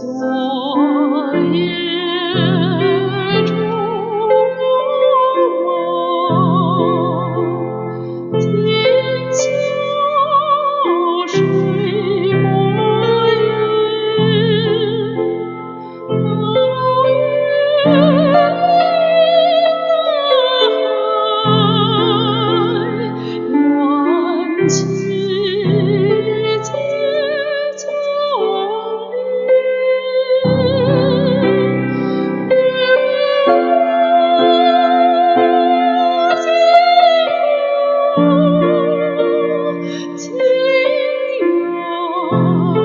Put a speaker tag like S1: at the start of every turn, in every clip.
S1: So 我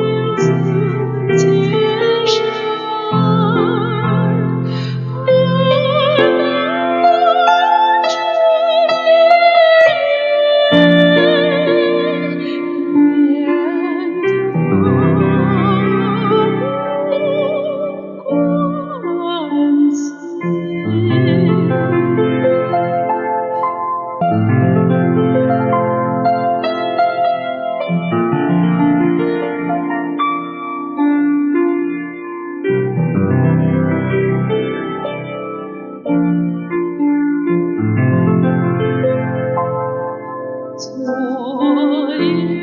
S1: boy.